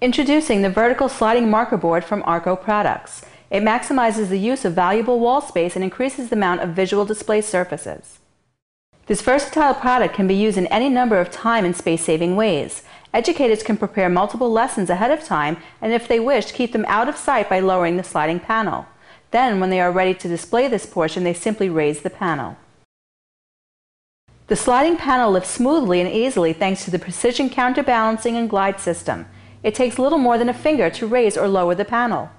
Introducing the vertical sliding marker board from AARCO Products. It maximizes the use of valuable wall space and increases the amount of visual display surfaces. This versatile product can be used in any number of time and space saving ways. Educators can prepare multiple lessons ahead of time and if they wish, keep them out of sight by lowering the sliding panel. Then, when they are ready to display this portion, they simply raise the panel. The sliding panel lifts smoothly and easily thanks to the precision counterbalancing and glide system. It takes little more than a finger to raise or lower the panel.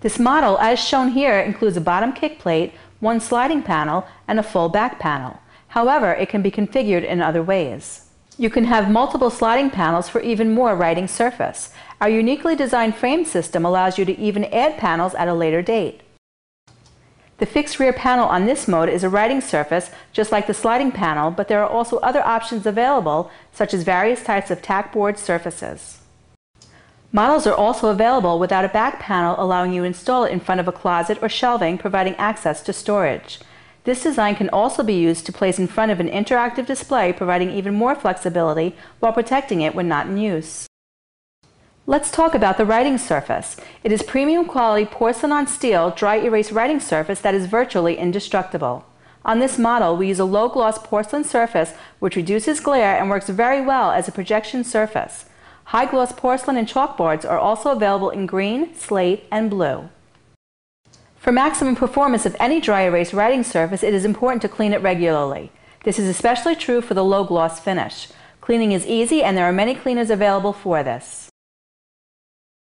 This model, as shown here, includes a bottom kick plate, one sliding panel, and a full back panel. However, it can be configured in other ways. You can have multiple sliding panels for even more writing surface. Our uniquely designed frame system allows you to even add panels at a later date. The fixed rear panel on this mode is a writing surface, just like the sliding panel, but there are also other options available, such as various types of tackboard surfaces. Models are also available without a back panel, allowing you to install it in front of a closet or shelving, providing access to storage. This design can also be used to place in front of an interactive display, providing even more flexibility while protecting it when not in use. Let's talk about the writing surface. It is premium quality porcelain on steel dry erase writing surface that is virtually indestructible. On this model, we use a low gloss porcelain surface which reduces glare and works very well as a projection surface. High gloss porcelain and chalkboards are also available in green, slate, and blue. For maximum performance of any dry erase writing surface, it is important to clean it regularly. This is especially true for the low gloss finish. Cleaning is easy and there are many cleaners available for this.